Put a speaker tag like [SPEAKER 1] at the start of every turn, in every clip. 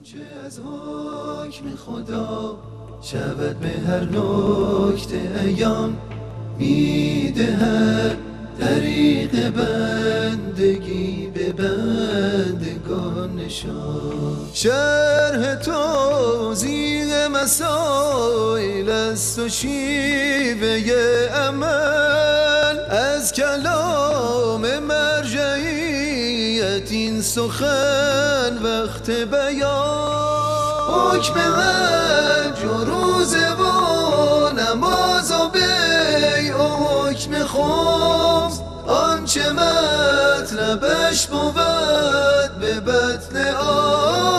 [SPEAKER 1] آنچه از حکم خدا شود به هر نکته ایان می‌دهد طریق بندگی به بندگان نشان. شرح توضیح مسائل است و شیوه عمل. از کلام مرجعیت این سخن وقت بیان. حکم حج و روزه و نماز و بیع و حکم خمس. آنچه مطلبش بود به بطن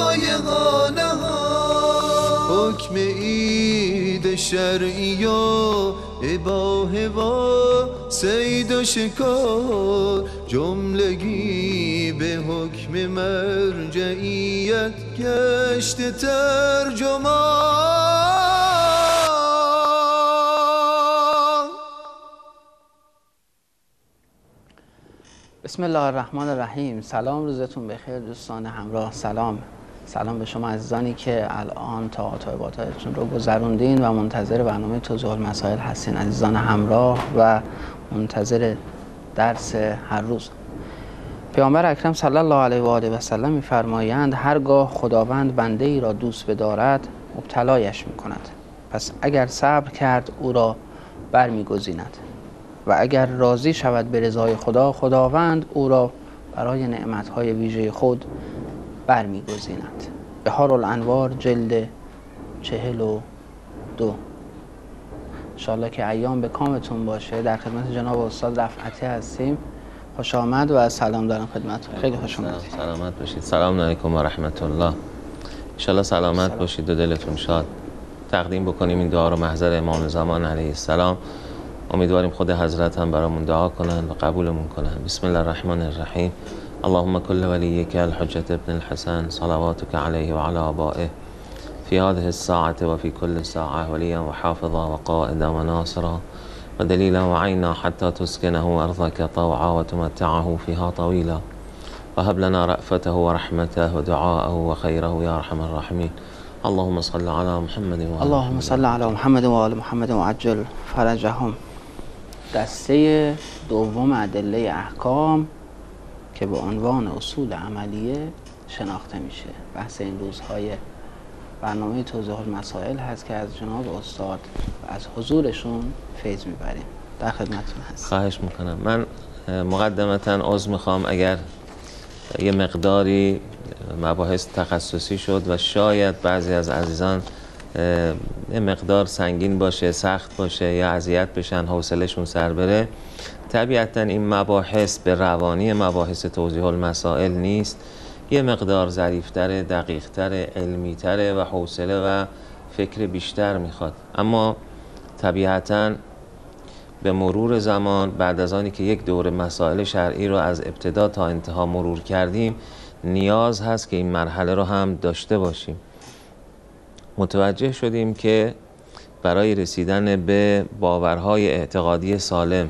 [SPEAKER 1] آیقانه ها. حکم عید شرعی و اباهه و سید و شکار جملگی به حکم مرجعیت گشت ترجمان.
[SPEAKER 2] بسم الله الرحمن الرحیم. سلام روزتون بخیر دوستان همراه. سلام. سلام به شما عزیزانی که الان تا عبادتتون رو گذروندین و منتظر برنامه توضیح المسائل هستین عزیزان همراه و منتظر درس هر روز. پیامبر اکرم صلی الله علیه و آله و سلم میفرمایند هرگاه خداوند بنده ای را دوست بدارد مبتلایش می‌کند. پس اگر صبر کرد او را برمیگزیند. و اگر راضی شود به رضای خدا خداوند او را برای نعمتهای ویژه خود برمیگزیند. بهار الانوار جلد چهل و دو. انشاءالله که ایام به کامتون باشه. در خدمت جناب استاد رفعتی هستیم. خوش آمد و سلام دارم خدمتتون. خیلی خوش آمدید.
[SPEAKER 3] سلامت باشید. سلام علیکم و رحمت الله انشالله سلامت
[SPEAKER 2] سلام.
[SPEAKER 3] باشید و دلتون شاد. تقدیم بکنیم این دعا رو محضر امام زمان علیه السلام. امیدواریم خود حضرت هم برامون دعا کنن و قبولمون کنن. بسم الله الرحمن الرحیم. اللهم كل وليك الحجة ابن الحسن صلواتك عليه وعلى آبائه في هذه الساعة وفي كل ساعة وليا وحافظا وقائدا وناصرا ودليلا وعينا حتى تسكنه أرضك طوعا وتمتعه فيها طويلا. وهب لنا رأفته ورحمته ودعاءه وخيره يا أرحم الراحمين. اللهم صل على محمد وعلى
[SPEAKER 2] اللهم صل علی محمد و آل محمد و عجل فرجهم. دسته دوم ادله احکام که به عنوان اصول عملیه شناخته میشه. بحث این روزهای برنامه توضیح المسائل هست که از جناب استاد و از حضورشون فیض می‌بریم. در خدمتتون هست
[SPEAKER 3] خواهش می‌کنم. من مقدمتا عضو می‌خوام اگر یه مقداری مباحث تخصصی شد و شاید بعضی از عزیزان یه مقدار سنگین باشه سخت باشه یا اذیت بشن حوصلشون سر بره. طبیعتا این مباحث به روانی مباحث توضیح المسائل نیست. یه مقدار ظریفتره دقیقتره علمیتره و حوصله و فکر بیشتر می‌خواد. اما طبیعتا به مرور زمان بعد از آنی که یک دور مسائل شرعی رو از ابتدا تا انتها مرور کردیم نیاز هست که این مرحله رو هم داشته باشیم. متوجه شدیم که برای رسیدن به باورهای اعتقادی سالم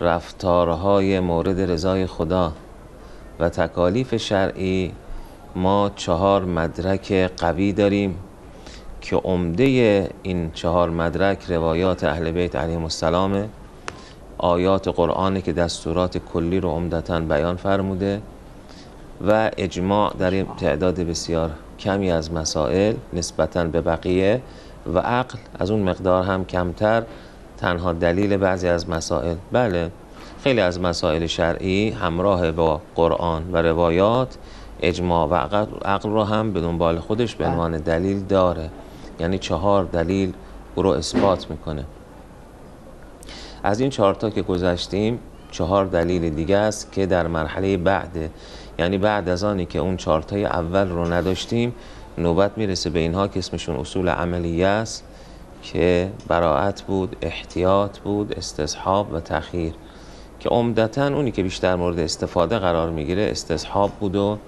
[SPEAKER 3] رفتارهای مورد رضای خدا و تکالیف شرعی ما چهار مدرک قوی داریم که عمده این چهار مدرک روایات اهل بیت علیهم السلام آیات قرآن که دستورات کلی رو عمدتا بیان فرموده و اجماع در این تعداد بسیار کمی از مسائل نسبتا به بقیه و عقل از اون مقدار هم کمتر تنها دلیل بعضی از مسائل بله خیلی از مسائل شرعی همراه با قرآن و روایات اجماع و عقل, رو هم به دنبال خودش به عنوان دلیل داره. یعنی چهار دلیل او رو اثبات می‌کنه. از این چهارتا که گذشتیم چهار دلیل دیگه است که در مرحله بعد یعنی بعد از آنی که اون چهارتای اول رو نداشتیم نوبت می‌رسه به اینها که اسمشون اصول عملیه است. که براعت بود احتیاط بود استصحاب و تخییر که عمدتا اونی که بیشتر مورد استفاده قرار می‌گیره استصحاب بود و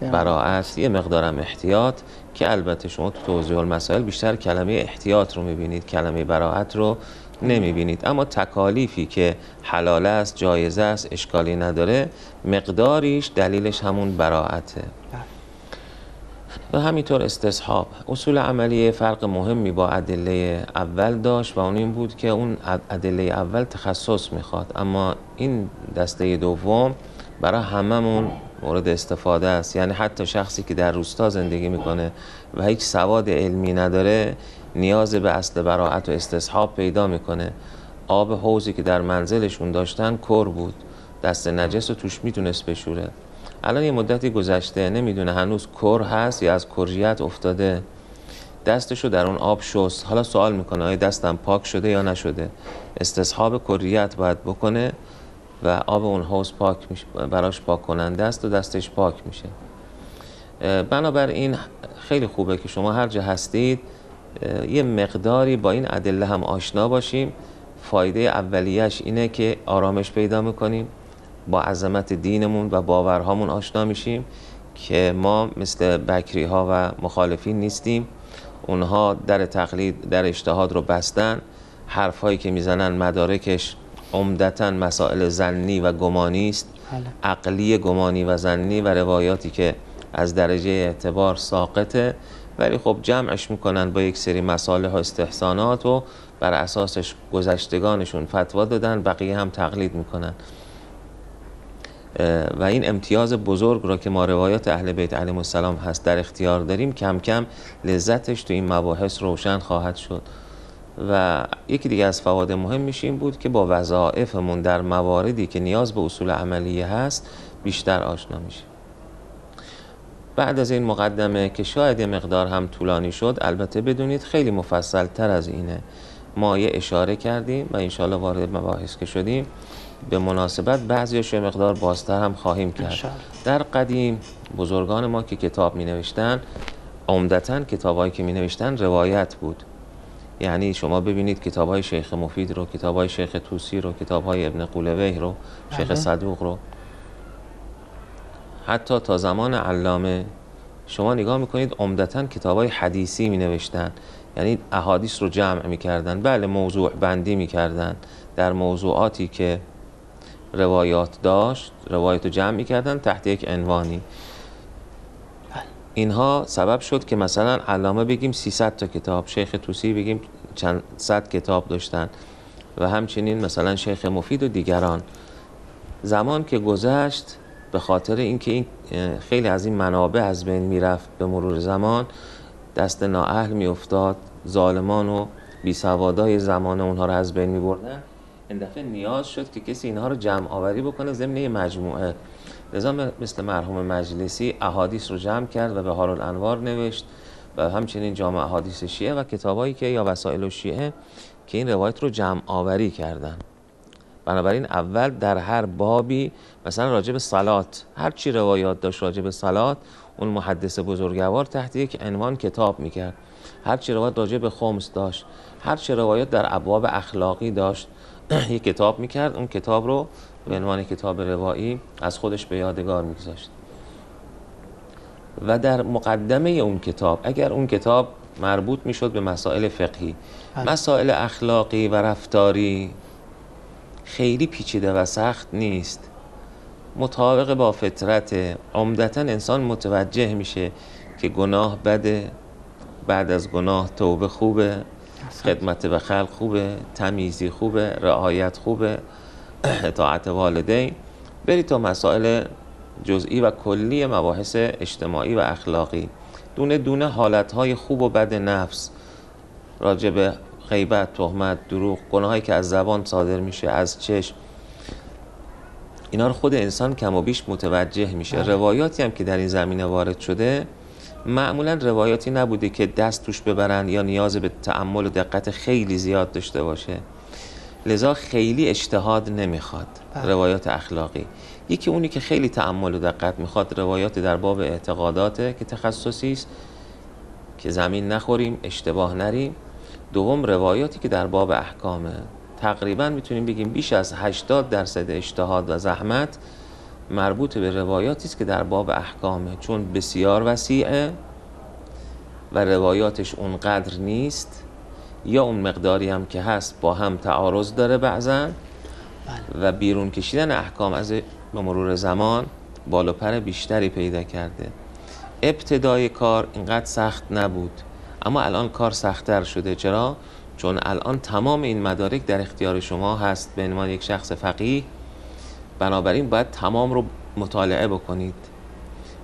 [SPEAKER 3] براعت. یه مقدارم احتیاط که البته شما تو توضیح المسائل بیشتر کلمه احتیاط رو می‌بینید کلمه براعت رو نمی‌بینید. اما تکالیفی که حلال است جایزه است اشکالی نداره مقداریش دلیلش همون براعته. و همینطور استصحاب. اصول عملیه فرق مهمی با ادله اول داشت و اون این بود که اون ادله اول تخصص می‌خواد. اما این دسته دوم برای هممون مورد استفاده است. یعنی حتی شخصی که در روستا زندگی می‌کنه و هیچ سواد علمی نداره نیاز به اصل براعت و استصحاب پیدا می‌کنه. آب حوزی که در منزلشون داشتن کر بود. دست نجس رو توش می‌تونست بشوره. الان یه مدتی گذشته نمی‌دونه هنوز کر هست یا از کریت افتاده. دستشو در اون آب شست. حالا سوال می‌کنه آیا دستم پاک شده یا نشده؟ استصحاب کریت باید بکنه و آب اون حوز پاک میشه براش پاک کننده است و دستش پاک میشه. بنابراین خیلی خوبه که شما هر جا هستید یه مقداری با این ادله هم آشنا باشیم. فایده اولیش اینه که آرامش پیدا می‌کنیم. با عظمت دینمون و باورهامون آشنا میشیم که ما مثل بکری ها و مخالفین نیستیم. اونها در تقلید در اجتهاد رو بستن. حرفهایی که می‌زنن مدارکش عمدتا مسائل زنی و گمانی است. بله. عقلی گمانی و زنی و روایاتی که از درجه اعتبار ساقطه. ولی خب جمعش می‌کنن با یک سری مصالح و استحسانات و بر اساسش گذشتگانشون فتوا دادن. بقیه هم تقلید می‌کنن. و این امتیاز بزرگ را که ما روایات اهل بیت علیهم السلام هست در اختیار داریم کم کم لذتش تو این مباحث روشن خواهد شد. و یکی دیگه از فواد مهم میشیم بود که با وظائفمون در مواردی که نیاز به اصول عملیه هست بیشتر آشنا میشیم. بعد از این مقدمه که شاید یه مقدار هم طولانی شد البته بدونید خیلی مفصل تر از اینه. ما یه اشاره کردیم و انشالله وارد مباحث که شدیم. به مناسبت بعضیش یه مقدار بازتر هم خواهیم کرد. در قدیم بزرگان ما که کتاب می نوشتن عمدتا کتابایی که می نوشتن روایت بود. یعنی شما ببینید کتاب های شیخ مفید رو کتاب های شیخ توسی رو کتاب های ابن قولویه رو شیخ بله. صدوق رو. حتی تا زمان علامه شما نگاه می‌کنید عمدتا کتاب های حدیثی می نوشتن یعنی احادیث رو جمع می‌کردن. بله موضوع بندی می‌کردن. در موضوعاتی که روایات داشت روایت رو جمع می‌کردن تحت یک عنوانی. اینها سبب شد که مثلا علامه بگیم 300 تا کتاب شیخ توسی بگیم چند صد کتاب داشتن و همچنین مثلا شیخ مفید و دیگران. زمان که گذشت به خاطر اینکه این خیلی از این منابع از بین می‌رفت به مرور زمان دست نااهل میافتاد ظالمان و بیسوادای زمان اونها رو از بین میبردن. این دفعه نیاز شد که کسی اینها رو جمع آوری بکنه ضمن مجموعه. لذا مثل مرحوم مجلسی احادیث رو جمع کرد و به حال الانوار نوشت و همچنین جامع احادیث شیعه و کتابایی که یا وسائل و شیعه که این روایت رو جمع آوری کردن. بنابراین اول در هر بابی مثلا راجع به صلات هر چی روایات داشت راجع به صلات اون محدث بزرگوار تحت یک عنوان کتاب می‌کرد. هر چی روایت راجع به خمس داشت هر چی روایات در ابواب اخلاقی داشت یک کتاب می‌کرد. اون کتاب رو به عنوان کتاب روایی از خودش به یادگار میگذاشت. و در مقدمه اون کتاب اگر اون کتاب مربوط می‌شد به مسائل فقهی بله. مسائل اخلاقی و رفتاری خیلی پیچیده و سخت نیست. مطابق با فطرت عمدتا انسان متوجه میشه که گناه بده بعد از گناه توبه خوبه. خدمت به خلق خوبه تمیزی خوبه رعایت خوبه اطاعت والدین. برید تا مسائل جزئی و کلی مباحث اجتماعی و اخلاقی. دونه دونه حالتهای خوب و بد نفس. راجع به غیبت، تهمت، دروغ، گناهایی که از زبان صادر میشه از چشم. اینا رو خود انسان کم و بیش متوجه میشه. بله. روایاتی هم که در این زمینه وارد شده معمولا روایاتی نبوده که دست توش ببرن یا نیاز به تعمل و دقت خیلی زیاد داشته باشه. لذا خیلی اجتهاد نمی‌خواد بله. روایات اخلاقی. یکی اونی که خیلی تعمل و دقت می‌خواد روایات در باب اعتقاداته که تخصصی است که زمین نخوریم اشتباه نریم. دوم روایاتی که در باب احکامه. تقریبا می‌تونیم بگیم بیش از 80 درصد اجتهاد و زحمت مربوط به روایاتی است که در باب احکامه چون بسیار وسیعه و روایاتش اونقدر نیست یا اون مقداری هم که هست با هم تعارض داره بعضا بله. و بیرون کشیدن احکام از به مرور زمان بالو پر بیشتری پیدا کرده ابتدای کار اینقدر سخت نبود اما الان کار سختتر شده چرا؟ چون الان تمام این مدارک در اختیار شما هست به عنوان یک شخص فقیه بنابراین باید تمام رو مطالعه بکنید.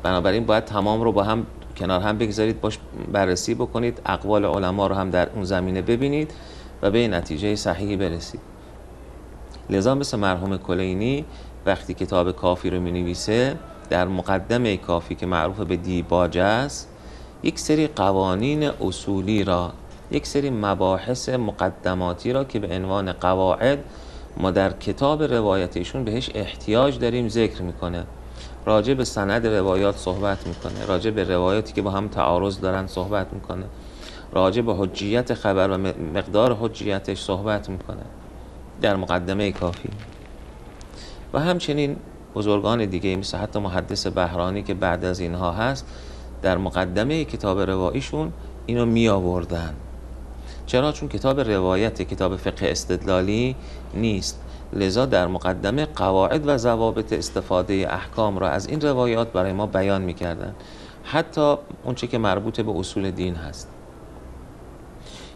[SPEAKER 3] بنابراین باید تمام رو با هم کنار هم بگذارید باش بررسی بکنید اقوال علما رو هم در اون زمینه ببینید و به نتیجه صحیحی برسید. لذا مثل مرحوم کلینی وقتی کتاب کافی رو می نویسه در مقدمه کافی که معروف به دیباج است یک سری قوانین اصولی را یک سری مباحث مقدماتی را که به عنوان قواعد ما در کتاب روایتشون بهش احتیاج داریم ذکر می‌کنه. راجع به سند روایات صحبت می‌کنه. راجع به روایاتی که با هم تعارض دارن صحبت می‌کنه. راجع به حجیت خبر و مقدار حجیتش صحبت می‌کنه. در مقدمه کافی. و همچنین بزرگان دیگه مثل حتی محدث بهرانی که بعد از اینها هست در مقدمه کتاب رواییشون اینو می آوردن چرا؟ چون کتاب روایت کتاب فقه استدلالی نیست. لذا در مقدمه قواعد و ضوابط استفاده احکام را از این روایات برای ما بیان می‌کردن. حتی اونچه که مربوط به اصول دین هست.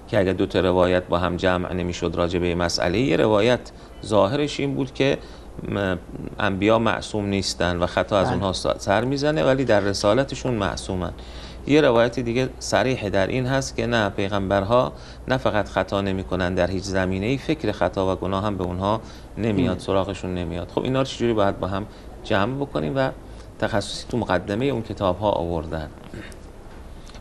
[SPEAKER 3] که اگر دو تا روایت با هم جمع نمی‌شد راجع به مسئله یه روایت ظاهرش این بود که انبیا معصوم نیستن و خطا از بله. اونها سر می‌زنه ولی در رسالتشون معصومن. یه روایت دیگه صریح در این هست که نه پیغمبرها نه فقط خطا نمی‌کنن در هیچ زمینه ای فکر خطا و گناه هم به اونها نمیاد سراغشون نمیاد. خب اینا رو چجوری باید با هم جمع بکنیم و تخصصی تو مقدمه اون کتاب ها آوردن؟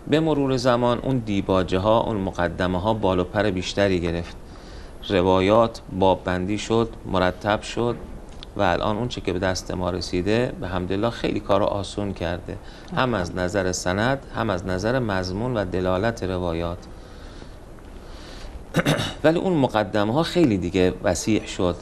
[SPEAKER 3] به مرور زمان اون دیباجه ها اون مقدمه ها بال و پر بیشتری گرفت. روایات باب بندی شد مرتب شد. و الان اون چه که به دست ما رسیده به همدلله خیلی کار رو آسون کرده. هم از نظر سند هم از نظر مضمون و دلالت روایات. ولی اون مقدمه ها خیلی دیگه وسیع شد.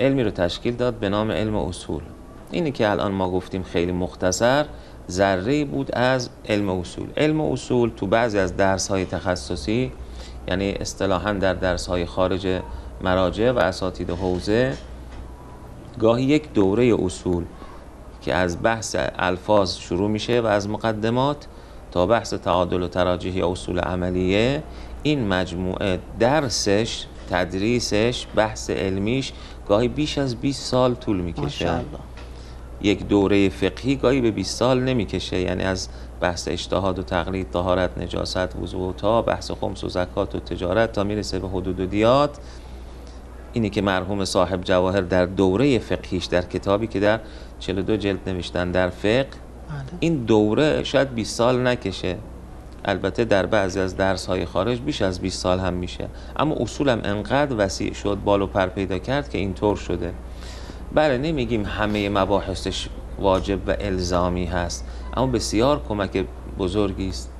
[SPEAKER 3] علمی رو تشکیل داد به نام علم اصول. اینی که الان ما گفتیم خیلی مختصر ذره بود از علم اصول. علم اصول تو بعضی از درس های تخصصی یعنی اصطلاحا در درس های خارج مراجع و اساتید حوزه گاهی یک دوره اصول که از بحث الفاظ شروع میشه و از مقدمات تا بحث تعادل و تراجیح یا اصول عملیه این مجموعه درسش تدریسش بحث علمیش گاهی بیش از 20 سال طول می‌کشه. یک دوره فقهی گاهی به 20 سال نمی‌کشه. یعنی از بحث اجتهاد و تقلید طهارت نجاست وضوء تا بحث خمس و زکات و تجارت تا می‌رسه به حدود و دیات. اینی که مرحوم صاحب جواهر در دوره فقهیش در کتابی که در 42 جلد نوشتن در فقه بله. این دوره شاید 20 سال نکشه. البته در بعضی از درس های خارج بیش از 20 سال هم میشه. اما اصولم انقدر وسیع شد بال و پر پیدا کرد که اینطور شده. بله نمیگیم همه مباحثش واجب و الزامی هست اما بسیار کمک بزرگی است.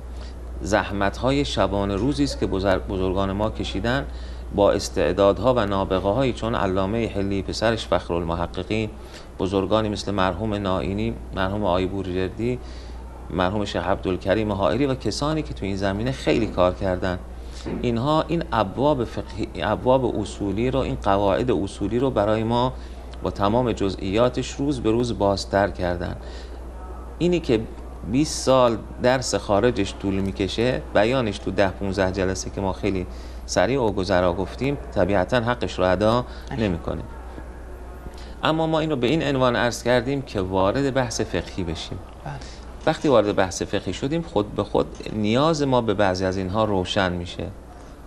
[SPEAKER 3] زحمت های شبانه روزی است که بزرگان ما کشیدن با استعدادها و نابغه هایی چون علامه حلی پسرش فخر المحققین بزرگانی مثل مرحوم نائینی مرحوم آی بوریردی مرحوم شیخ عبدالکریم حائری و کسانی که تو این زمینه خیلی کار کردن. اینها این ابواب فقهی ابواب اصولی رو این قواعد اصولی رو برای ما با تمام جزئیاتش روز به روز بازتر کردن. اینی که 20 سال درس خارجش طول می‌کشه بیانش تو ده 15 جلسه که ما خیلی سریع و گذرا گفتیم طبیعتا حقش رو ادا نمی‌کنه اما ما اینو به این عنوان عرض کردیم که وارد بحث فقهی بشیم. بله. وقتی وارد بحث فقهی شدیم خود به خود نیاز ما به بعضی از اینها روشن میشه.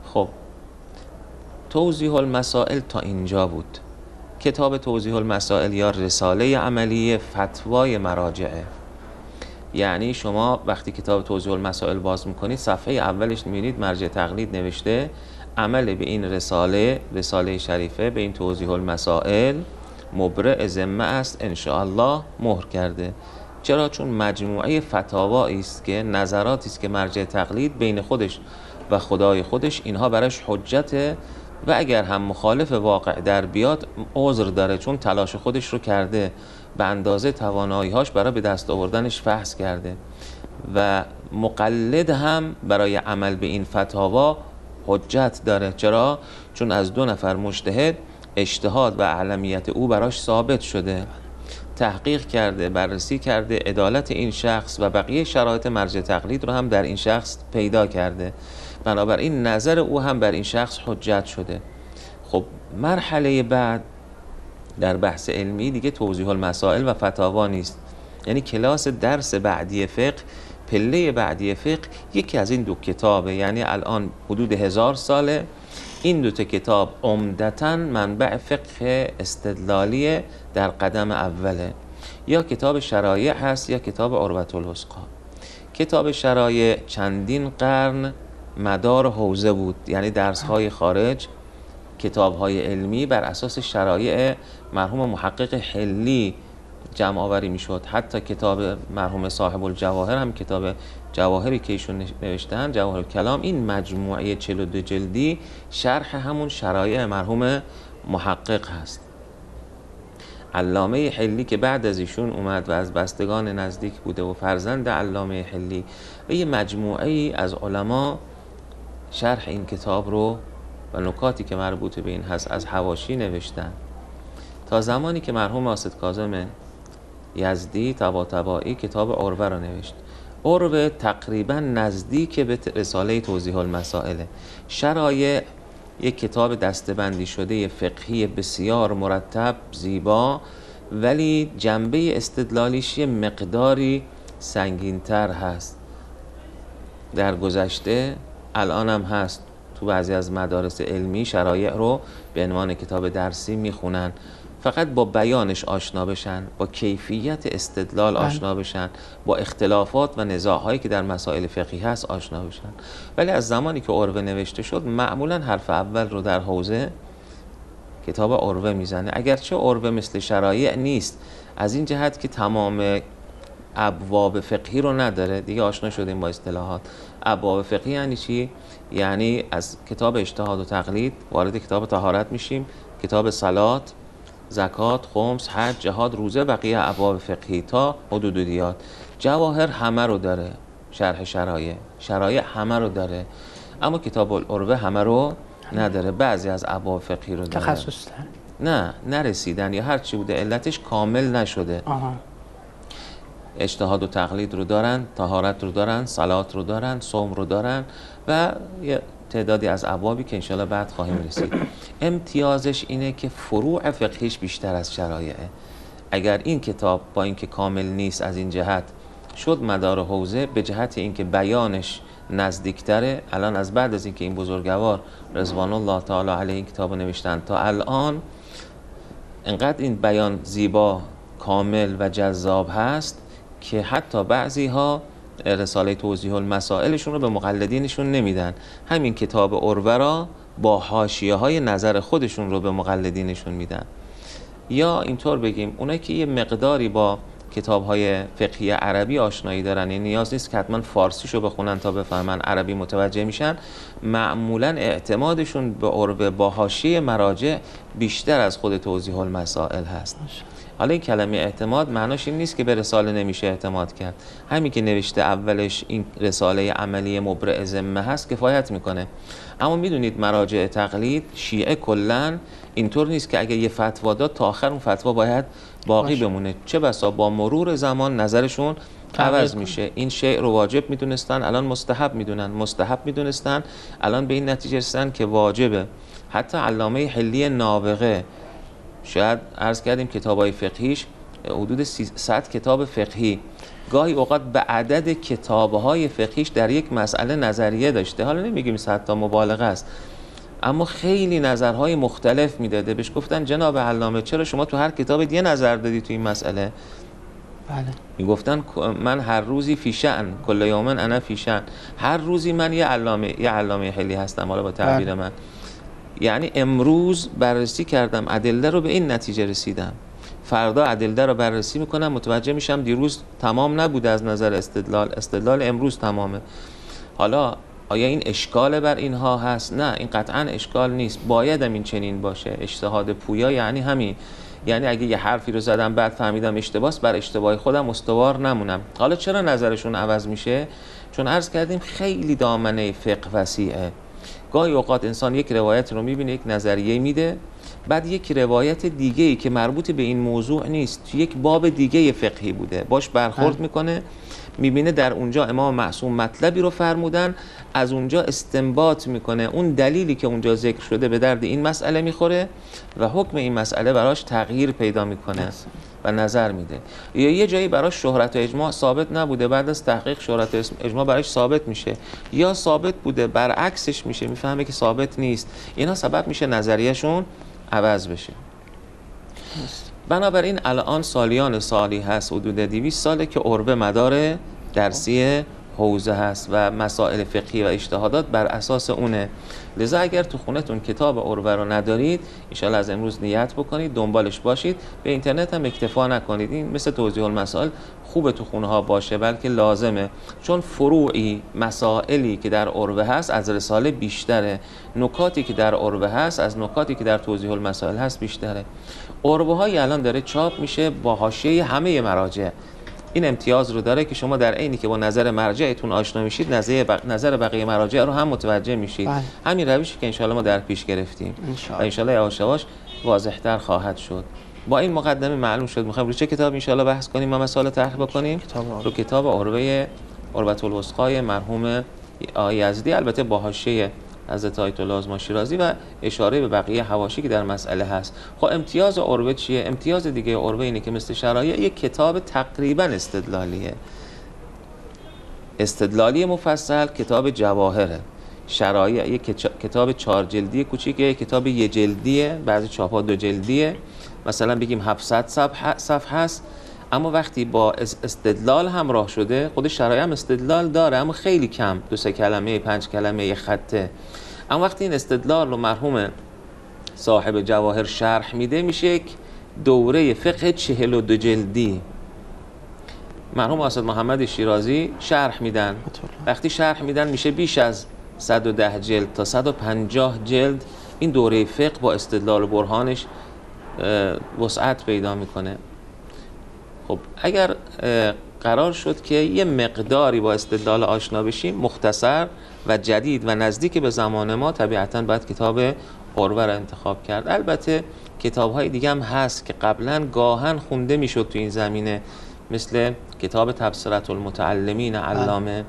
[SPEAKER 3] خب توضیح المسائل تا اینجا بود. کتاب توضیح المسائل یا رساله عملی فتوای مراجعه. یعنی شما وقتی کتاب توضیح المسائل باز می‌کنید صفحه اولش می‌بینید مرجع تقلید نوشته عمل به این رساله رساله شریفه به این توضیح المسائل مبرع ذمه است الله مهر کرده. چرا؟ چون مجموعه فتاوایی است که نظراتی است که مرجع تقلید بین خودش و خدای خودش اینها براش حجته و اگر هم مخالف واقع در بیاد عذر داره چون تلاش خودش رو کرده. به اندازه تواناییهاش برای به دست آوردنش فحص کرده و مقلد هم برای عمل به این فتاوا حجت داره. چرا؟ چون از دو نفر مجتهد اجتهاد و اعلمیت او براش ثابت شده. تحقیق کرده بررسی کرده عدالت این شخص و بقیه شرایط مرجع تقلید رو هم در این شخص پیدا کرده. بنابراین نظر او هم بر این شخص حجت شده. خب مرحله بعد در بحث علمی دیگه توضیح المسائل و فتاوا نیست. یعنی کلاس درس بعدی فقه پله بعدی فقه یکی از این دو کتابه. یعنی الان حدود هزار ساله. این دو کتاب عمدتا منبع فقه استدلالی در قدم اوله. یا کتاب شرایع هست یا کتاب عروت الوسقا کتاب شرایع چندین قرن مدار حوزه بود. یعنی درس های خارج کتاب های علمی بر اساس شرایع مرحوم محقق حلی جمع آوری می شد حتی کتاب مرحوم صاحب الجواهر هم کتاب جواهری که ایشون نوشتن جواهر کلام این مجموعه 42 جلدی شرح همون شرایع مرحوم محقق هست. علامه حلی که بعد از ایشون اومد و از بستگان نزدیک بوده و فرزند علامه حلی و یه مجموعه ای از علما شرح این کتاب رو و نکاتی که مربوط به این هست از هواشی نوشتن. تا زمانی که مرحوم آسد کازم یزدی تبا تبایی کتاب عروه را نوشت. عروه تقریبا نزدیک به رساله توضیح المسائله شرایع یک کتاب دستبندی شده فقهی بسیار مرتب زیبا ولی جنبه استدلالیش مقداری سنگینتر هست. در گذشته الان هم هست. تو بعضی از مدارس علمی شرایع رو به عنوان کتاب درسی می‌خونن. فقط با بیانش آشنا بشن با کیفیت استدلال بله. آشنا بشن با اختلافات و نزاعهایی که در مسائل فقهی هست آشنا بشن. ولی از زمانی که عروه نوشته شد معمولا حرف اول رو در حوزه کتاب عروه می‌زنه. اگرچه عروه مثل شرایع نیست از این جهت که تمام ابواب فقهی رو نداره. دیگه آشنا شدیم با اصطلاحات. ابواب فقهی یعنی چی؟ یعنی از کتاب اجتهاد و تقلید وارد کتاب طهارت میشیم. کتاب صلات زکات، خمس، حج، جهاد، روزه بقیه ابواب فقهی تا حدودیات. جواهر همه رو داره شرح شرایع. شرایع همه رو داره. اما کتاب العروه همه رو نداره. بعضی از ابواب فقهی رو داره.
[SPEAKER 2] تخصص
[SPEAKER 3] نه نرسیدن. یا هر چی بوده علتش کامل نشده. آها. اجتهاد و تقلید رو دارن طهارت رو دارن صلات رو دارن صوم رو دارن و تعدادی از ابوابی که انشالله بعد خواهیم رسید. امتیازش اینه که فروع فقهیش بیشتر از شرایعه. اگر این کتاب با اینکه کامل نیست از این جهت شد مدار حوزه به جهت اینکه بیانش نزدیکتره الان از بعد از اینکه این بزرگوار رضوان الله تعالی علیه این کتاب نوشتن تا الان انقدر این بیان زیبا کامل و جذاب هست که حتی بعضی ها رساله توضیح المسائلشون رو به مقلدینشون نمیدن. همین کتاب اروه را با حاشیه های نظر خودشون رو به مقلدینشون میدن. یا اینطور بگیم اونایی که یه مقداری با کتاب های فقهی عربی آشنایی دارن این یعنی نیاز نیست که حتما فارسیش رو بخونن تا بفهمن عربی متوجه میشن معمولا اعتمادشون به عربه با حاشیه مراجع بیشتر از خود توضیح المسائل هست. حالا این کلمه اعتماد معناش این نیست که به رساله نمیشه اعتماد کرد. همین که نوشته اولش این رساله عملی مبرع ذمه هست کفایت می‌کنه. اما می‌دونید مراجع تقلید شیعه کلا اینطور نیست که اگر یه فتوا داد تا آخر اون فتوا باید باقی بمونه. چه بسا با مرور زمان نظرشون عوض میشه. این شیء رو واجب می‌دونستن الان مستحب می‌دونن. مستحب می‌دونستن الان به این نتیجه رسیدن که واجبه. حتی علامه حلی نابغه شاید عرض کردیم کتاب های فقهیش حدود 300 کتاب فقهی. گاهی اوقات به عدد کتاب های فقهیش در یک مسئله نظریه داشته. حالا نمیگیم 100 تا مبالغه است. اما خیلی نظرهای مختلف می‌داده. بهش گفتن جناب علامه چرا شما تو هر کتاب یه نظر دادی تو این مسئله؟
[SPEAKER 2] بله.
[SPEAKER 3] می‌گفتن من هر روزی في شأن كل يوم أنا في شأن هر روزی من یه علامه یه علامه خیلی هستم حالا با تعبیر بله. من. یعنی امروز بررسی کردم ادله رو به این نتیجه رسیدم. فردا ادله رو بررسی می‌کنم متوجه میشم دیروز تمام نبوده از نظر استدلال. استدلال امروز تمامه. حالا آیا این اشکال بر اینها هست؟ نه این قطعا اشکال نیست. باید این چنین باشه. اجتهاد پویا یعنی همین. یعنی اگه یه حرفی رو زدم بعد فهمیدم اشتباس بر اشتباه خودم استوار نمونم. حالا چرا نظرشون عوض میشه؟ چون عرض کردیم خیلی دامنه فقه وسیعه. گاهی اوقات انسان یک روایت رو می‌بینه یک نظریه میده. بعد یک روایت دیگه ای که مربوط به این موضوع نیست یک باب دیگه فقهی بوده. باش برخورد
[SPEAKER 2] بله.
[SPEAKER 3] می‌کنه. می‌بینه در اونجا امام معصوم مطلبی رو فرمودن از اونجا استنباط می‌کنه. اون دلیلی که اونجا ذکر شده به درد این مسئله می‌خوره و حکم این مسئله براش تغییر پیدا می‌کنه و نظر میده. یا یه جایی براش شهرت و اجماع ثابت نبوده بعد از تحقیق شهرت و اجماع براش ثابت میشه. یا ثابت بوده برعکسش میشه می‌فهمه که ثابت نیست. اینا سبب میشه نظریهشون عوض بشه. بنابراین الان سالیان سالی هست حدود 200 ساله که عربه مدار درسی حوزه هست و مسائل فقهی و اجتهادات بر اساس اونه. لذا اگر تو خونتون کتاب عربه رو ندارید ان از امروز نیت بکنید دنبالش باشید. به اینترنت هم اکتفا نکنید. این مثل توضیح المسائل خوبه تو خونه ها باشه بلکه لازمه. چون فروعی مسائلی که در عربه هست از رساله بیشتره. نکاتی که در عربه هست از نکاتی که در توضیح المسائل هست بیشتره. های الان داره چاپ میشه با حاشیه همه مراجع این امتیاز رو داره که شما در عینی که با نظر مرجعتون آشنا میشید نظر, بق... نظر بقیه مراجع رو هم متوجه میشید
[SPEAKER 2] بله.
[SPEAKER 3] همین روشی که انشالله ما در پیش گرفتیم
[SPEAKER 2] انشاءالله.
[SPEAKER 3] و انشالله یواش یواش واضحتر خواهد شد با این مقدمه معلوم شد می‌خوایم رو چه کتاب انشالله بحث کنیم و مسائل طرح بکنیم
[SPEAKER 2] کتاب.
[SPEAKER 3] رو کتاب عربه عربت الوسقای مرحوم آقای یزدی البته با حاشیه حضرت آیت الله آزما شیرازی و اشاره به بقیه حواشی که در مسئله هست. خب امتیاز عربه چیه؟ امتیاز دیگه عربه اینه که مثل شرایع یک کتاب تقریبا استدلالیه. استدلالی مفصل کتاب جواهره. شرایع یک کتاب چهار جلدی کوچیکه یک کتاب یه جلدیه بعضی چاپ‌ها دو جلدیه. مثلا بگیم 700 صفحه صفحه هست. اما وقتی با اس- استدلال همراه شده خود شرایع هم استدلال داره اما خیلی کم. دو سه کلمه پنج کلمه یه خطه. اما وقتی این استدلال رو مرحوم صاحب جواهر شرح میده میشه یک دوره فقه چهل و دو جلدی. مرحوم اسد محمد شیرازی شرح میدن. وقتی شرح میدن میشه بیش از 110 جلد تا 150 جلد. این دوره فقه با استدلال و برهانش وسعت پیدا می‌کنه. خب اگر قرار شد که یه مقداری با استدلال آشنا بشیم مختصر و جدید و نزدیک به زمان ما طبیعتا باید کتاب قربه را انتخاب کرد. البته کتاب های دیگه هم هست که قبلا گاهن خونده می‌شد تو این زمینه مثل کتاب تبصرت المتعلمین علامه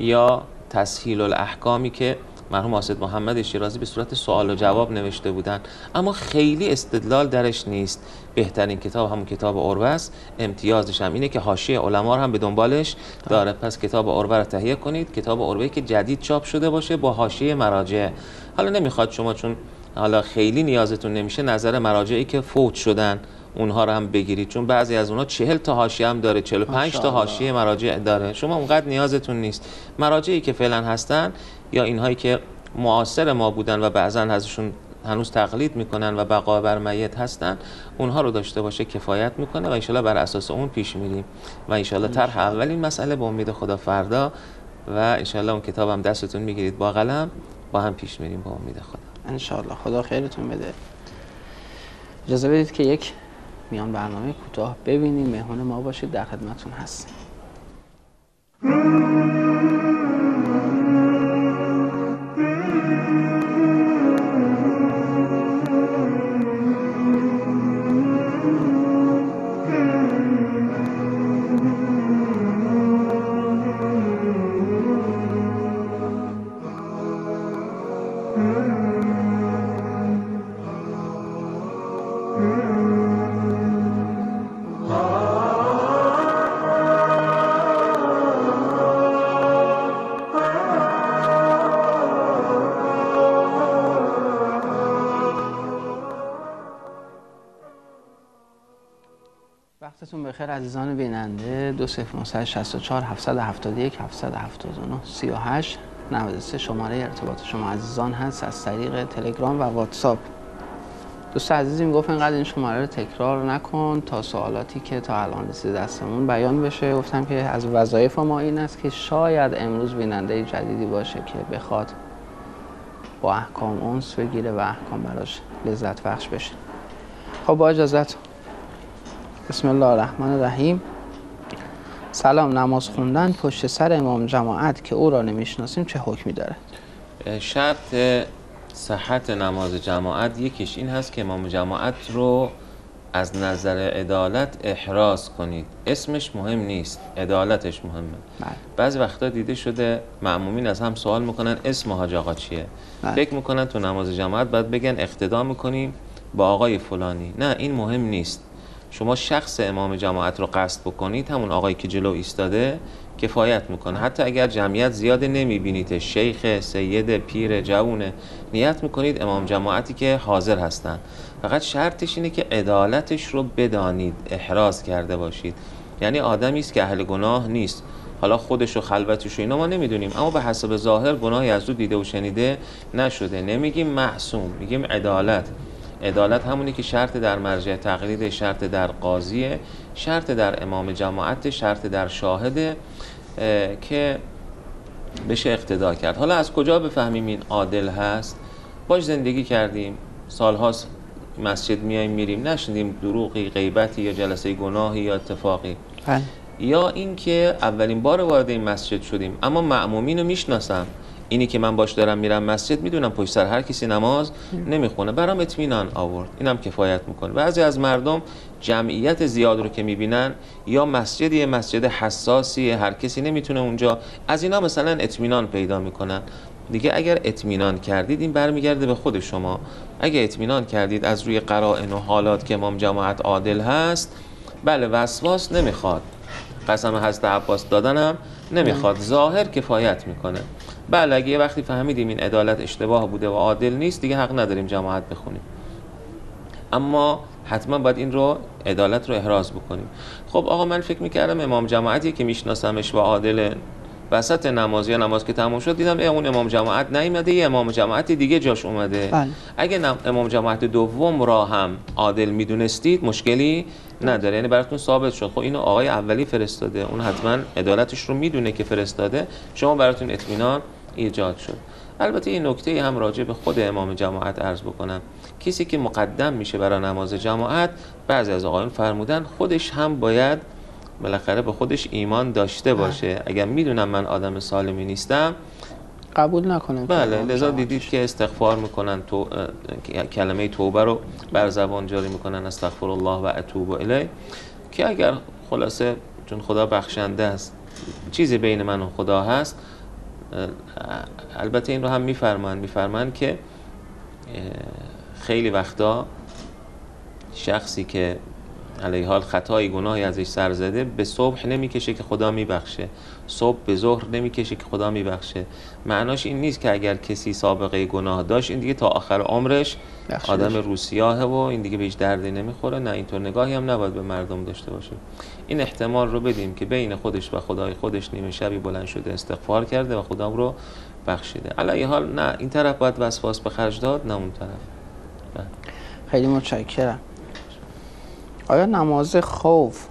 [SPEAKER 3] یا تسهیل الاحکامی که مرحوم آسد محمد شیرازی به صورت سوال و جواب نوشته بودن اما خیلی استدلال درش نیست. بهترین کتاب همون کتاب عربه است امتیازش هم اینه که حاشیه علما هم به دنبالش. داره. پس کتاب عربه رو تهیه کنید. کتاب عربه که جدید چاپ شده باشه با حاشیه مراجع. حالا نمی‌خواد شما چون حالا خیلی نیازتون نمیشه نظر مراجعی که فوت شدن اونها رو هم بگیرید. چون بعضی از اونها چهل تا حاشیه هم داره 45 تا. حاشیه مراجع داره. شما اونقدر نیازتون نیست. مراجعی که فعلا هستن یا اینهایی که معاصر ما بودن و بعضا ازشون هنوز تقلید می‌کنن و بقا بر میت هستن اونها رو داشته باشه کفایت می‌کنه و انشالله بر اساس اون پیش میریم. و انشالله طرح اولین مسئله به امید خدا فردا و انشالله اون کتاب هم دستتون می‌گیرید با قلم با هم پیش میریم با امید خدا.
[SPEAKER 2] انشالله خدا خیرتون بده. اجازه بدید که یک میان برنامه کوتاه ببینیم. مهمون ما باشید. در خدمتون هستیم بخیر عزیزان بیننده دو صفر 964 771 779 38 93 شماره ارتباط شما عزیزان هست از طریق تلگرام و واتساپ. دوست عزیزی می‌گفت اینقدر این شماره رو تکرار نکن تا سوالاتی که تا الان رسیده دستمون بیان بشه. گفتم که از وظایف ما این است که شاید امروز بیننده جدیدی باشه که بخواد با احکام اونس بگیره و احکام براش لذت بخش بشه. خب با اجازت بسم الله الرحمن الرحیم. سلام نماز خوندن پشت سر امام جماعت که او را نمی‌شناسیم چه حکمی داره
[SPEAKER 3] شرط صحت نماز جماعت یکیش این هست که امام جماعت رو از نظر عدالت احراز کنید. اسمش مهم نیست عدالتش مهمه.
[SPEAKER 2] بله.
[SPEAKER 3] بعضی وقتا دیده شده معمومین از هم سوال می‌کنن اسم حاج آقا چیه؟
[SPEAKER 2] بله.
[SPEAKER 3] فکر می‌کنن تو نماز جماعت باید بگن اقتدا می‌کنیم با آقای فلانی. نه این مهم نیست. شما شخص امام جماعت رو قصد بکنید همون آقایی که جلو ایستاده کفایت می‌کنه. حتی اگر جمعیت زیاده نمی‌بینید شیخ سید پیر جوونه نیت می‌کنید امام جماعتی که حاضر هستن. فقط شرطش اینه که عدالتش رو بدانید احراز کرده باشید. یعنی آدمی است که اهل گناه نیست. حالا خودش و خلوتش و اینا ما نمی‌دونیم. اما به حسب ظاهر گناهی از او دیده و شنیده نشده. نمیگیم معصوم میگیم عدالت. عدالت همونی که شرط در مرجع تقلید شرط در قاضیه شرط در امام جماعت شرط در شاهده اه، که بشه اقتدا کرد. حالا از کجا بفهمیم این عادل هست؟ باش زندگی کردیم. سالهاست مسجد میایم میریم. نشنیدیم دروغی غیبتی یا جلسه گناهی یا اتفاقی.
[SPEAKER 2] بله.
[SPEAKER 3] یا اینکه اولین بار وارد این مسجد شدیم. اما معمومین رو می‌شناسم. اینی که من باش دارم میرم مسجد می‌دونم پشت سر هر کسی نماز نمی‌خونه. برام اطمینان آورد. اینم کفایت می‌کنه. بعضی از مردم جمعیت زیاد رو که می‌بینن یا مسجد یه مسجد حساسیه هر کسی نمی‌تونه اونجا از اینا مثلا اطمینان پیدا می‌کنن. دیگه اگر اطمینان کردید این برمیگرده به خود شما. اگر اطمینان کردید از روی قرائن و حالات که امام جماعت عادل هست بله وسواس نمی‌خواد. قسم حضرت عباس دادنم نمی‌خواد. ظاهر کفایت می‌کنه. بله اگه یه وقتی فهمیدیم این عدالت اشتباه بوده و عادل نیست دیگه حق نداریم جماعت بخونیم. اما حتما باید این رو عدالت رو احراز بکنیم. خب آقا من فکر می‌کردم امام جماعتی که میشناسمش و عادل وسط نماز یا نماز که تموم شد دیدم اون امام جماعت نیومده یه امام جماعت دیگه جاش اومده.
[SPEAKER 2] بله.
[SPEAKER 3] اگه نم- امام جماعت دوم را هم عادل می‌دونستید مشکلی نداره. یعنی براتون ثابت شد. خب اینو آقای اولی فرستاده. اون حتما عدالتش رو می‌دونه که فرستاده. شما براتون اطمینان ایجاد شد. البته این نکته هم راجع به خود امام جماعت عرض بکنم. کسی که مقدم میشه برای نماز جماعت بعضی از آقایون فرمودن خودش هم باید بالاخره به خودش ایمان داشته باشه. اگر می‌دونم من آدم سالمی نیستم
[SPEAKER 2] قبول نکنه که
[SPEAKER 3] بله لذا دیدید که استغفار می‌کنن تو کلمه توبه رو بر زبان جاری می‌کنن استغفر الله و اتوب الی که اگر خلاصه چون خدا بخشنده است چیزی بین من و خدا هست البته این رو هم میفرمان میفرمان که خیلی وقتا شخصی که علیه حال خطای گناهی ازش سر زده به صبح نمی‌کشه که خدا میبخشه صبح به ظهر نمی‌کشه که خدا میبخشه معناش این نیست که اگر کسی سابقه گناه داشت این دیگه تا آخر عمرش. آدم روسیاهه و این دیگه بهش دردی نمی‌خوره نه اینطور نگاهی هم نباید به مردم داشته باشه. این احتمال رو بدیم که بین خودش و خدای خودش نیمه شبی بلند شده استغفار کرده و خدا رو بخشیده. علیه حال نه این طرف باید وسواس به خرج داد نه اون طرف.
[SPEAKER 2] خیلی متشکرم. آیا نماز خوف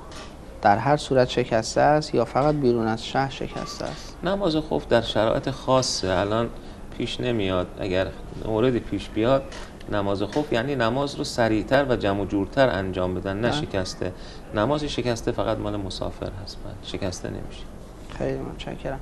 [SPEAKER 2] در هر صورت شکسته است یا فقط بیرون از شهر شکسته است؟
[SPEAKER 3] نماز خوف در شرایط خاصه. الان پیش نمیاد. اگر موردی پیش بیاد نماز خوف یعنی نماز رو سریعتر و جمع جورتر انجام بدن نه
[SPEAKER 2] بله.
[SPEAKER 3] شکسته. نماز شکسته فقط مال مسافر هست بله. شکسته نمیشه.
[SPEAKER 2] خیلی متشکرم.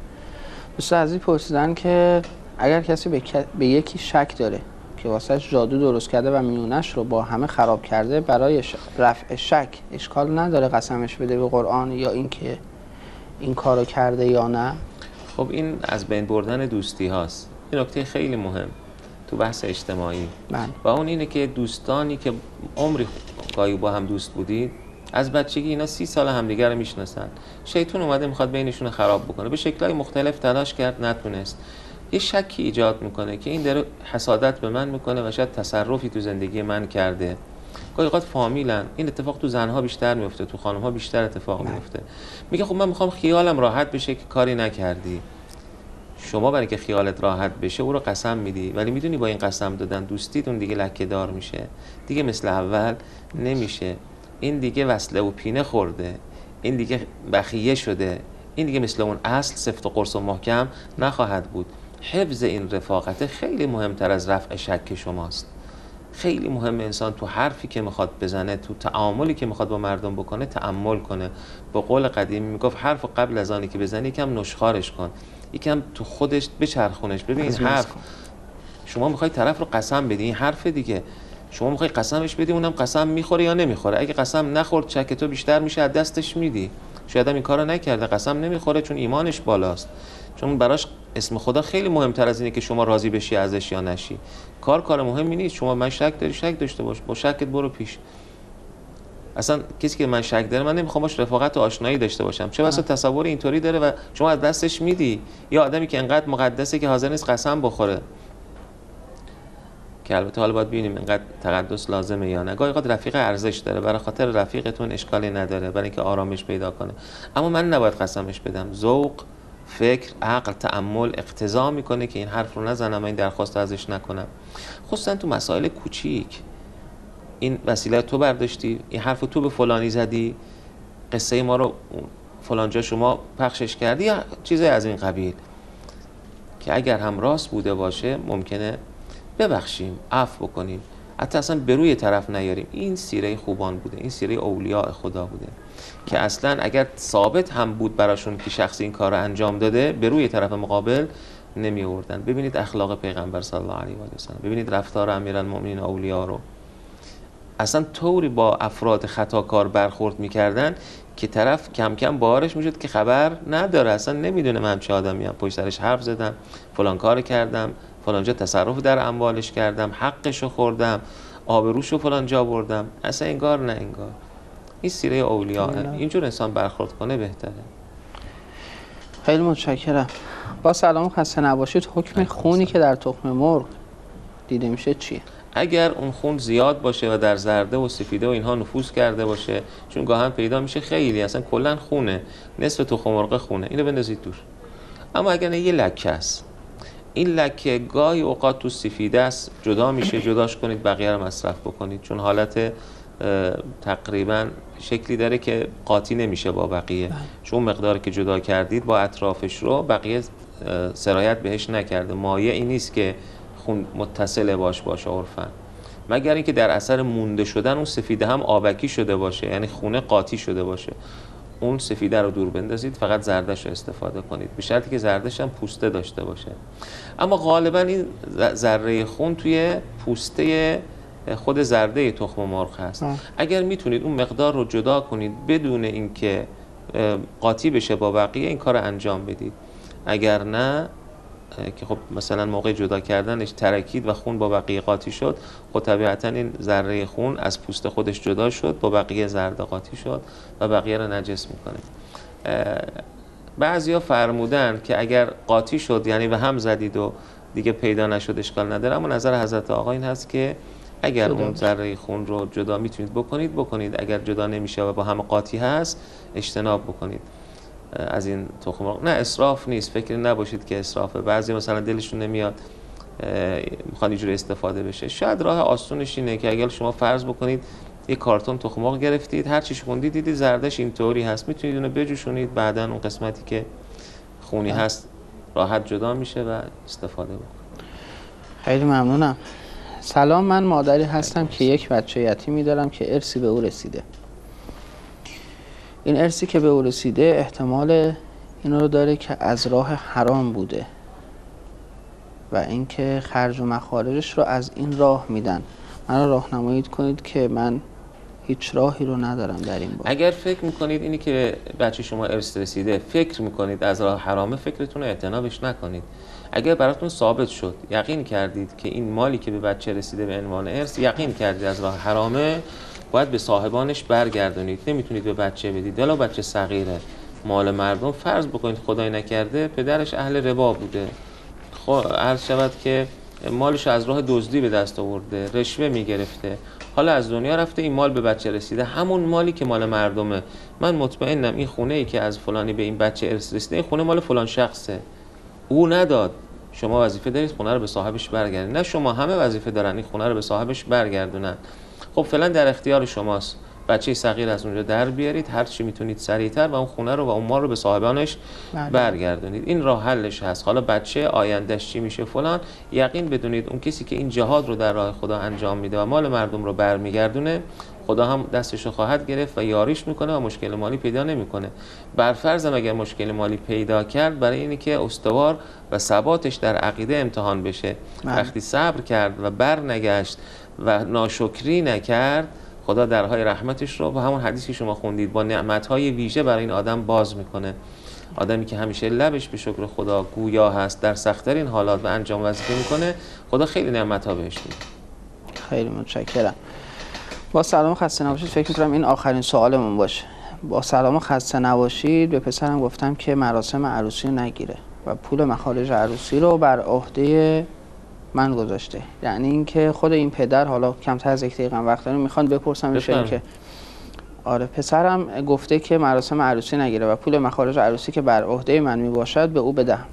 [SPEAKER 2] دوست عزیز پرسیدن که اگر کسی به, ک- به یکی شک داره که واسه جادو درست کرده و میونش رو با همه خراب کرده برای ش- رفع شک اشکال نداره قسمش بده به قرآن یا اینکه این کارو کرده یا نه؟
[SPEAKER 3] خب این از بین بردن دوستی هاست. این نکته خیلی مهم. تو بحث اجتماعی.
[SPEAKER 2] بله.
[SPEAKER 3] و اون اینه که دوستانی که عمری گاهی با هم دوست بودید از بچگی اینا سی سال همدیگر رو می‌شناسن. شیطون اومده می‌خواد بینشون خراب بکنه. به شکلهای مختلف تلاش کرد نتونست. یه شکی ایجاد می‌کنه که این داره حسادت به من می‌کنه و شاید تصرفی تو زندگی من کرده. گاهی اوقات فامیلن. این اتفاق تو زنها بیشتر میفته تو خانمها بیشتر اتفاق میفته میگه خب من می‌خوام خیالم راحت بشه که کاری نکردی. شما برای اینکه خیالت راحت بشه او رو قسم میدی. ولی می‌دونی با این قسم دادن دوستیت اون دیگه لکه دار میشه. دیگه مثل اول نمیشه. این دیگه وصله و پینه خورده. این دیگه بخیه شده. این دیگه مثل اون اصل سفت و قرص و محکم نخواهد بود. حفظ این رفاقت خیلی مهمتر از رفع شک شماست. خیلی مهم انسان تو حرفی که می‌خواد بزنه تو تعاملی که می‌خواد با مردم بکنه تعمل کنه. به قول قدیمی می‌گفت حرف قبل از آنی که بزنی یکم نشخارش کن. یکم تو خودش بچرخونش. ببین این
[SPEAKER 2] آزمایش
[SPEAKER 3] حرف. شما می‌خوای طرف رو قسم بدی این حرف دیگه. شما می‌خوای قسمش بدی اونم قسم می‌خوره یا نمی‌خوره؟ اگه قسم نخورد چک تو بیشتر میشه از دستش میدی. شاید هم این کارو نکرده. قسم نمی‌خوره چون ایمانش بالاست. چون براش اسم خدا خیلی مهمتر از اینه که شما راضی بشی ازش یا نشی. کار کار مهمی نیست. شما من شک داری شک داشته باش. با شکت برو پیش. اصلا کسی که من شک داره من نمی‌خوام باش رفاقت و آشنایی داشته باشم. چه واسه تصور اینطوری داره و شما از دستش میدی. یا آدمی که انقدر مقدسه که حاضر نیست قسم بخوره. که البته حالا باید ببینیم اینقدر تقدس لازمه یا نه. گاهی اوقات رفیق ارزش داره. برای خاطر رفیقتون اشکالی نداره. برای اینکه آرامش پیدا کنه. اما من نباید قسمش بدم. ذوق فکر عقل تعمل اقتضا می‌کنه که این حرف رو نزنم و این درخواست ازش نکنم. خصوصا تو مسائل کوچیک. این وسیله تو برداشتی؟ این حرف تو به فلانی زدی؟ قصه ما رو فلانجا شما پخشش کردی یا چیزی از این قبیل؟ که اگر هم راست بوده باشه ممکنه ببخشیم عفو بکنیم. حتی اصلا به روی طرف نیاریم. این سیره خوبان بوده این سیره اولیاء خدا بوده. که اصلا اگر ثابت هم بود براشون که شخص این کار رو انجام داده به روی طرف مقابل نمی آوردن ببینید اخلاق پیغمبر صلی الله علیه و سلم. ببینید رفتار امیرالمومنین اولیاء رو. اصلا طوری با افراد خطاکار برخورد می‌کردن که طرف کم کم بارش می‌شد که خبر نداره. اصلا نمی‌دونه من چه آدمی هم. پشت سرش حرف زدم فلان کار کردم فلانجا تصرف در اموالش کردم حقش رو خوردم آبروش رو فلان جا بردم. اصلا انگار نه انگار. این سیره اولیاء اینجور انسان برخورد کنه بهتره.
[SPEAKER 2] خیلی متشکرم. با سلام خسته نباشید. حکم خونی که در تخم مرغ دیده میشه چیه؟
[SPEAKER 3] اگر اون خون زیاد باشه و در زرده و سفیده و اینها نفوذ کرده باشه چون گاهن پیدا میشه خیلی اصلا کلا خونه نصف تخم مرغ خونه اینو بندازید دور. اما اگر یه لکه است. این لکه گاهی اوقات تو سفیده است جدا میشه جداش کنید بقیه رو مصرف بکنید. چون حالت تقریبا شکلی داره که قاطی نمیشه با بقیه. بله. چون مقداری که جدا کردید با اطرافش رو بقیه سرایت بهش نکرده. مایه این نیست که خون متصل باش باشه عرفا مگر اینکه در اثر مونده شدن اون سفیده هم آبکی شده باشه یعنی خونه قاطی شده باشه. اون سفیده رو دور بندازید فقط زردش رو استفاده کنید. به شرطی که زردش هم پوسته داشته باشه. اما غالبا این ذره خون توی پوسته خود زرده تخم مرغ هست. اگر می‌تونید اون مقدار رو جدا کنید بدون اینکه قاطی بشه با بقیه این کار انجام بدید. اگر نه که خب مثلا موقع جدا کردنش ترکید و خون با بقیه قاطی شد خب طبیعتا این ذره خون از پوست خودش جدا شد با بقیه زرد قاطی شد و بقیه رو نجس می‌کنه. بعضیا فرمودن که اگر قاطی شد یعنی به هم زدید و دیگه پیدا نشد اشکال نداره اما نظر حضرت آقا این هست که اگر اون ذره خون رو جدا می‌تونید بکنید بکنید. اگر جدا نمیشه و با هم قاطی هست اجتناب بکنید. از این تخم نه اسراف نیست. فکر نباشید که اسرافه. بعضی مثلا دلشون نمیاد می‌خوان اینجوری استفاده بشه. شاید راه آسونش اینه که اگر شما فرض بکنید یک کارتون تخم مرغ گرفتید هر چی خوندید دیدید زردش اینطوری هست. می‌تونید اونو بجوشونید بعدا اون قسمتی که خونی بله. هست راحت جدا میشه و استفاده بکنید.
[SPEAKER 2] خیلی ممنونم. سلام من مادری هستم که یک بچه یتیمی دارم که ارسی به او رسیده. این ارسی که به او رسیده احتمال این رو داره که از راه حرام بوده و اینکه خرج و مخارجش رو از این راه میدن. من راهنمایی کنید که من هیچ راهی رو ندارم در این باب.
[SPEAKER 3] اگر فکر می‌کنید اینی که بچه شما ارث رسیده فکر می‌کنید از راه حرامه فکرتون رو اعتنابش نکنید. اگر براتون ثابت شد یقین کردید که این مالی که به بچه رسیده به عنوان ارث یقین کردید از راه حرامه باید به صاحبانش برگردونید. نمی‌تونید به بچه بدید. دلا بچه صغیره. مال مردم. فرض بکنید خدای نکرده پدرش اهل ربا بوده. خب عرض شود که مالش از راه دزدی به دست آورده. رشوه می‌گرفته. حالا از دنیا رفته این مال به بچه رسیده. همون مالی که مال مردمه. من مطمئنم این خونه ای که از فلانی به این بچه رسیده این خونه مال فلان شخصه. او نداد. شما وظیفه دارید خونه رو به صاحبش برگردید نه شما همه وظیفه دارن این خونه رو به صاحبش برگردونن. خب فعلا در اختیار شماست. بچه صغیر از اونجا در بیارید هر چی می‌تونید سریعتر و اون خونه رو و اون مال رو به صاحبانش بله. برگردونید. این راه حلش هست. حالا بچه آیندهش چی میشه فلان؟ یقین بدونید اون کسی که این جهاد رو در راه خدا انجام میده و مال مردم رو برمیگردونه خدا هم دستش رو خواهد گرفت و یاریش می‌کنه و مشکل مالی پیدا نمی‌کنه. بر فرضم اگر مشکل مالی پیدا کرد برای اینی که استوار و ثباتش در عقیده امتحان بشه.
[SPEAKER 2] بله.
[SPEAKER 3] وقتی صبر کرد و بر نگشت و ناشکری نکرد خدا درهای رحمتش رو با همون حدیثی که شما خوندید با نعمتهای ویژه برای این آدم باز می‌کنه. آدمی که همیشه لبش به شکر خدا گویا هست در سختترین حالات و انجام وظیفه می‌کنه خدا خیلی نعمتها بهش میده.
[SPEAKER 2] خیلی متشکرم. با سلام خسته نباشید. فکر می‌کنم این آخرین سوالمون باشه. با سلام خسته نباشید به پسرم گفتم که مراسم عروسی رو نگیره و پول مخارج عروسی رو بر عهده من گذاشته. یعنی اینکه خود این پدر حالا کمتر از یک دقیقه وقت داریم می‌خوان بپرسم. که آره پسرم گفته که مراسم عروسی نگیره و پول مخارج عروسی که بر عهده من می‌باشد به او بدهم.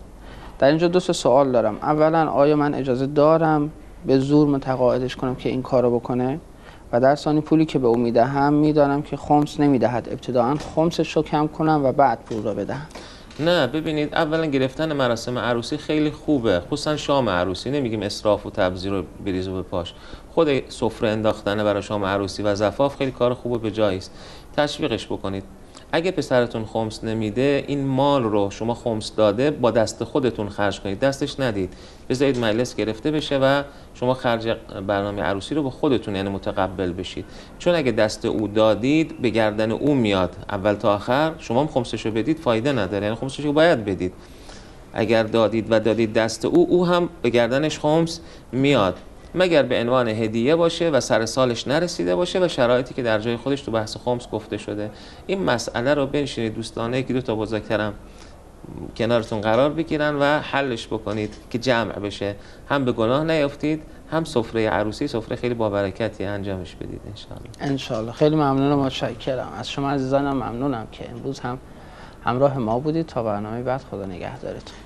[SPEAKER 2] در اینجا دو سوال دارم. اولا آیا من اجازه دارم به زور متقاعدش کنم که این کارو بکنه؟ و در ثانی پولی که به او می‌دهم می‌دانم که خمس نمی‌دهد. ابتداعا خمسش رو کم کنم و بعد پول رو بدهم.
[SPEAKER 3] نه ببینید اولا گرفتن مراسم عروسی خیلی خوبه. خصوصا شام عروسی. نمیگیم اسراف و تبذیر و بریز و بپاش خود سفره انداختن برای شام عروسی و زفاف خیلی کار خوب و به جایی است. تشویقش بکنید. اگه پسرتون خمس نمیده این مال رو شما خمس داده با دست خودتون خرج کنید. دستش ندید. بذارید مجلس گرفته بشه و شما خرج برنامه عروسی رو با خودتون یعنی متقبل بشید. چون اگه دست او دادید به گردن او میاد. اول تا آخر شما هم خمسش رو بدید فایده نداره. یعنی خمسش رو باید بدید. اگر دادید و دادید دست او او هم به گردنش خمس میاد. مگر به عنوان هدیه باشه و سر سالش نرسیده باشه و شرایطی که در جای خودش تو بحث خمس گفته شده. این مسئله رو بنشینید دوستانه یکی دو تا بزرگترم کنارتون قرار بگیرن و حلش بکنید که جمع بشه. هم به گناه نیافتید هم سفره عروسی سفره خیلی با برکتی انجامش بدید انشاءالله.
[SPEAKER 2] انشالله خیلی ممنونم و متشکرم. از شما عزیزانم ممنونم که امروز هم همراه ما بودید. تا برنامه بعد خدا نگهدارتون.